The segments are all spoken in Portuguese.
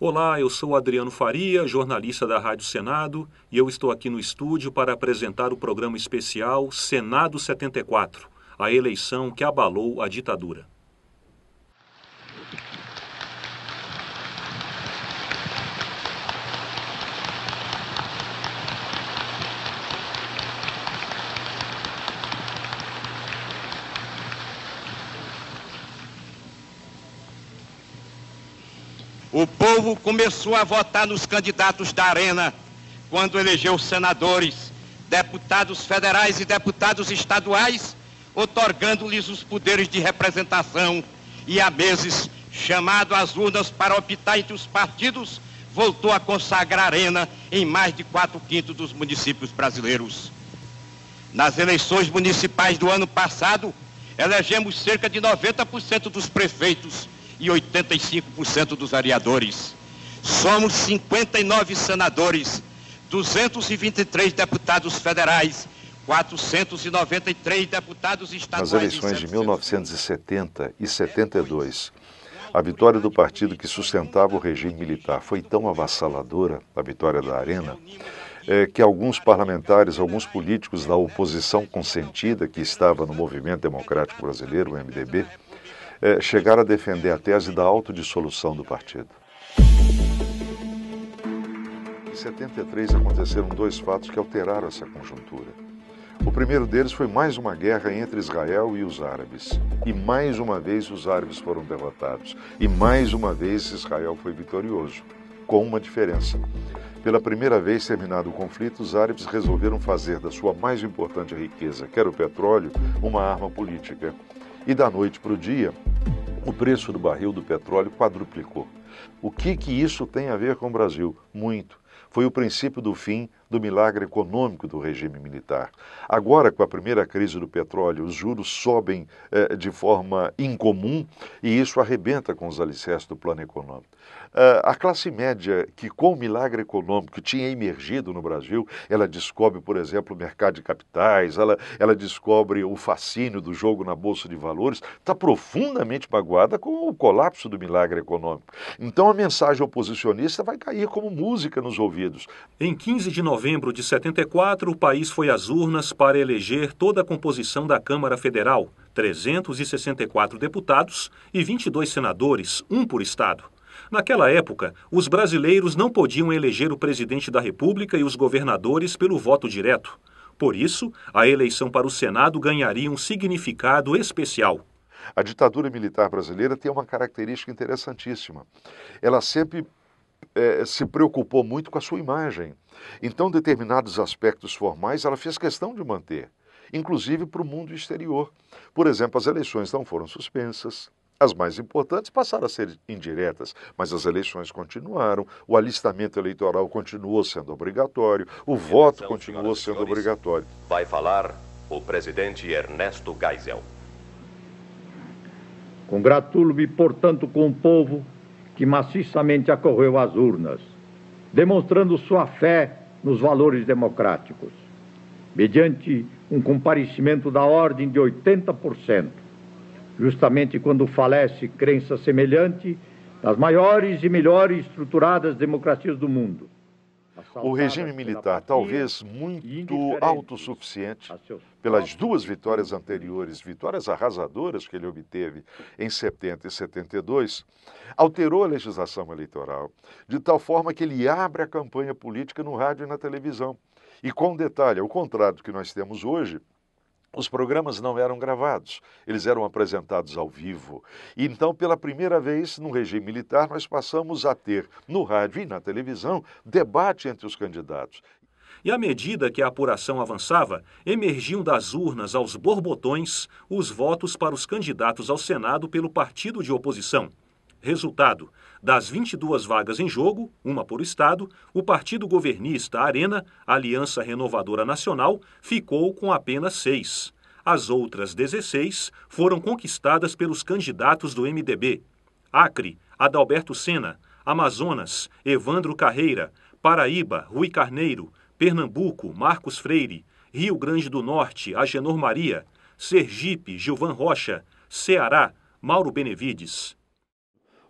Olá, eu sou Adriano Faria, jornalista da Rádio Senado, e eu estou aqui no estúdio para apresentar o programa especial Senado 74, a eleição que abalou a ditadura. O povo começou a votar nos candidatos da Arena quando elegeu senadores, deputados federais e deputados estaduais, otorgando-lhes os poderes de representação e há meses, chamado às urnas para optar entre os partidos, voltou a consagrar a Arena em mais de quatro quintos dos municípios brasileiros. Nas eleições municipais do ano passado, elegemos cerca de 90% dos prefeitos e 85% dos vereadores. Somos 59 senadores, 223 deputados federais, 493 deputados estaduais. Nas eleições de 1970 e 72, a vitória do partido que sustentava o regime militar foi tão avassaladora, a vitória da Arena, é, que alguns parlamentares, alguns políticos da oposição consentida que estava no Movimento Democrático Brasileiro, o MDB, é, chegaram a defender a tese da autodissolução do partido. Em 73 aconteceram dois fatos que alteraram essa conjuntura. O primeiro deles foi mais uma guerra entre Israel e os árabes. E mais uma vez os árabes foram derrotados. E mais uma vez Israel foi vitorioso. Com uma diferença. Pela primeira vez terminado o conflito, os árabes resolveram fazer da sua mais importante riqueza, que era o petróleo, uma arma política. E da noite para o dia, o preço do barril do petróleo quadruplicou. O que, que isso tem a ver com o Brasil? Muito. Foi o princípio do fim do milagre econômico do regime militar. Agora, com a primeira crise do petróleo, os juros sobem eh, de forma incomum e isso arrebenta com os alicerces do plano econômico. Uh, a classe média, que com o milagre econômico tinha emergido no Brasil, ela descobre, por exemplo, o mercado de capitais, ela, ela descobre o fascínio do jogo na Bolsa de Valores, está profundamente magoada com o colapso do milagre econômico. Então a mensagem oposicionista vai cair como música nos ouvidos. Em 15 de novembro de 74, o país foi às urnas para eleger toda a composição da Câmara Federal, 364 deputados e 22 senadores, um por estado. Naquela época, os brasileiros não podiam eleger o presidente da República e os governadores pelo voto direto. Por isso, a eleição para o Senado ganharia um significado especial. A ditadura militar brasileira tem uma característica interessantíssima. Ela sempre é, se preocupou muito com a sua imagem. Então, determinados aspectos formais ela fez questão de manter, inclusive para o mundo exterior. Por exemplo, as eleições não foram suspensas, as mais importantes passaram a ser indiretas, mas as eleições continuaram, o alistamento eleitoral continuou sendo obrigatório, o voto continuou sendo obrigatório. Vai falar o presidente Ernesto Geisel. Congratulo-me, portanto, com o povo que maciçamente acorreu às urnas, demonstrando sua fé nos valores democráticos, mediante um comparecimento da ordem de 80% justamente quando falece crença semelhante das maiores e melhores estruturadas democracias do mundo. O regime militar, talvez muito autossuficiente, pelas duas vitórias anteriores, vitórias arrasadoras que ele obteve em 70 e 72, alterou a legislação eleitoral, de tal forma que ele abre a campanha política no rádio e na televisão. E com detalhe, ao contrário do que nós temos hoje, os programas não eram gravados, eles eram apresentados ao vivo. Então, pela primeira vez no regime militar, nós passamos a ter, no rádio e na televisão, debate entre os candidatos. E à medida que a apuração avançava, emergiam das urnas aos borbotões os votos para os candidatos ao Senado pelo partido de oposição. Resultado: das 22 vagas em jogo, uma por estado, o partido governista Arena, Aliança Renovadora Nacional, ficou com apenas seis. As outras 16 foram conquistadas pelos candidatos do MDB. Acre, Adalberto Sena, Amazonas, Evandro Carreira, Paraíba, Rui Carneiro, Pernambuco, Marcos Freire, Rio Grande do Norte, Agenor Maria, Sergipe, Gilvan Rocha, Ceará, Mauro Benevides.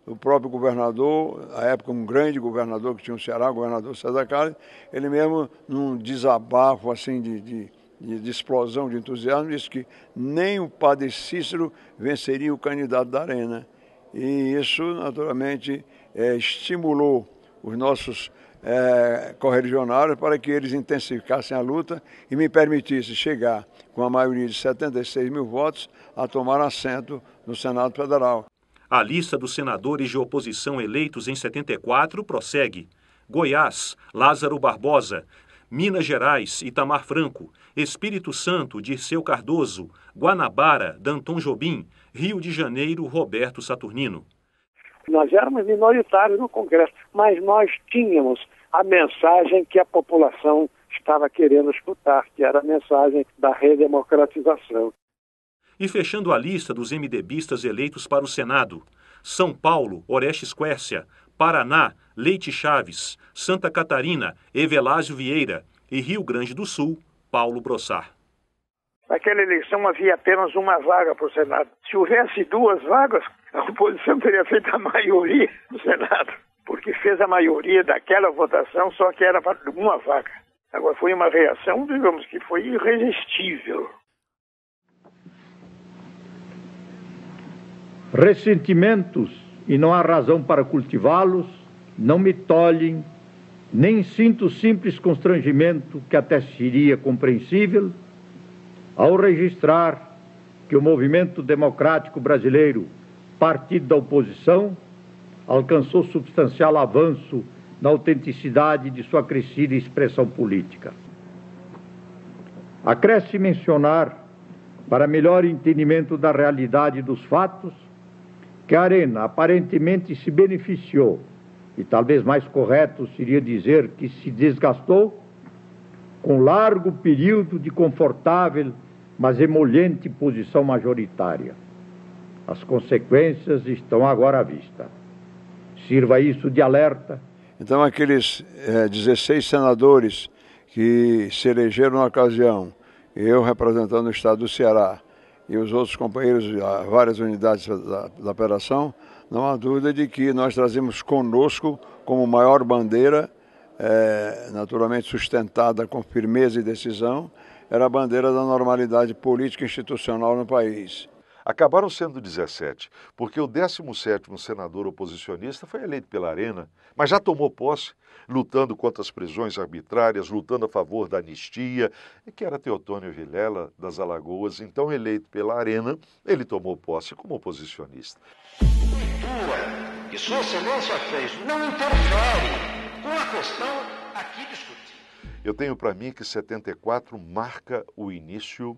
O próprio governador, à época um grande governador que tinha o Ceará, o governador César Carlos, ele mesmo num desabafo assim de, de, de, de explosão de entusiasmo, disse que nem o padre Cícero venceria o candidato da Arena. E isso, naturalmente, é, estimulou os nossos é, correligionários para que eles intensificassem a luta e me permitissem chegar com a maioria de 76 mil votos a tomar assento no Senado Federal. A lista dos senadores de oposição eleitos em 74 prossegue. Goiás, Lázaro Barbosa. Minas Gerais, Itamar Franco. Espírito Santo, Dirceu Cardoso. Guanabara, Danton Jobim. Rio de Janeiro, Roberto Saturnino. Nós éramos minoritários no Congresso, mas nós tínhamos a mensagem que a população estava querendo escutar, que era a mensagem da redemocratização. E fechando a lista dos MDBistas eleitos para o Senado: São Paulo, Orestes Quércia, Paraná, Leite Chaves, Santa Catarina, Evelásio Vieira e Rio Grande do Sul, Paulo Brossar. Naquela eleição havia apenas uma vaga para o Senado. Se houvesse duas vagas, a oposição teria feito a maioria do Senado, porque fez a maioria daquela votação, só que era para uma vaga. Agora, foi uma reação, digamos que foi irresistível. Ressentimentos, e não há razão para cultivá-los, não me tolhem, nem sinto simples constrangimento que até seria compreensível ao registrar que o movimento democrático brasileiro, partido da oposição, alcançou substancial avanço na autenticidade de sua crescida expressão política. Acresce mencionar, para melhor entendimento da realidade dos fatos, que a Arena aparentemente se beneficiou, e talvez mais correto seria dizer que se desgastou, com largo período de confortável, mas emolente posição majoritária. As consequências estão agora à vista. Sirva isso de alerta. Então, aqueles é, 16 senadores que se elegeram na ocasião, eu representando o estado do Ceará, e os outros companheiros, várias unidades da, da operação, não há dúvida de que nós trazemos conosco como maior bandeira, é, naturalmente sustentada com firmeza e decisão, era a bandeira da normalidade política e institucional no país. Acabaram sendo 17, porque o 17º senador oposicionista foi eleito pela Arena, mas já tomou posse, lutando contra as prisões arbitrárias, lutando a favor da anistia, que era Teotônio Vilela das Alagoas, então eleito pela Arena, ele tomou posse como oposicionista. Que Sua Excelência fez não interfere com a questão aqui discutida. Eu tenho para mim que 74 marca o início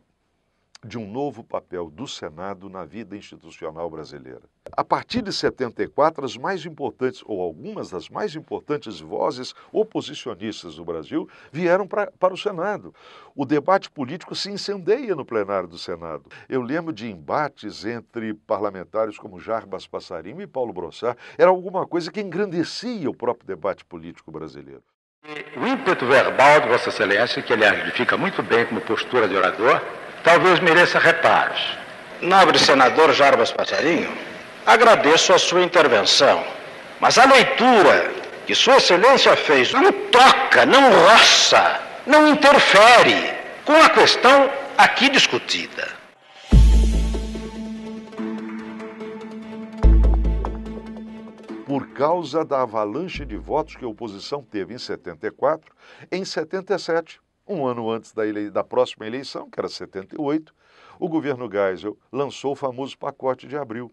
de um novo papel do Senado na vida institucional brasileira. A partir de 74, as mais importantes, ou algumas das mais importantes vozes oposicionistas do Brasil vieram pra, para o Senado. O debate político se incendeia no plenário do Senado. Eu lembro de embates entre parlamentares como Jarbas Passarinho e Paulo Brossard. Era alguma coisa que engrandecia o próprio debate político brasileiro. O ímpeto verbal de Vossa Excelência, que aliás fica muito bem como postura de orador, talvez mereça reparos. Nobre senador Jarbas Passarinho, agradeço a sua intervenção, mas a leitura que Sua Excelência fez não toca, não roça, não interfere com a questão aqui discutida. Por causa da avalanche de votos que a oposição teve em 74, em 77 um ano antes da, da, próxima eleição, que era 78, o governo Geisel lançou o famoso pacote de abril,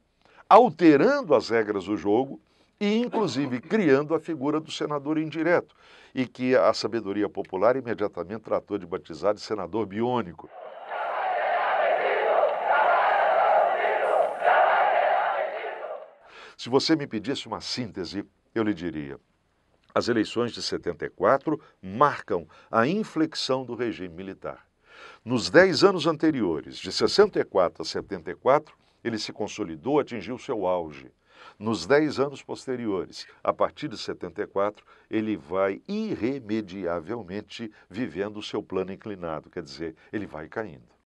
alterando as regras do jogo e, inclusive, criando a figura do senador indireto, e que a sabedoria popular imediatamente tratou de batizar de senador biônico. Se você me pedisse uma síntese, eu lhe diria: as eleições de 74 marcam a inflexão do regime militar. Nos dez anos anteriores, de 64 a 74, ele se consolidou, atingiu seu auge. Nos dez anos posteriores, a partir de 74, ele vai irremediavelmente vivendo o seu plano inclinado, quer dizer, ele vai caindo.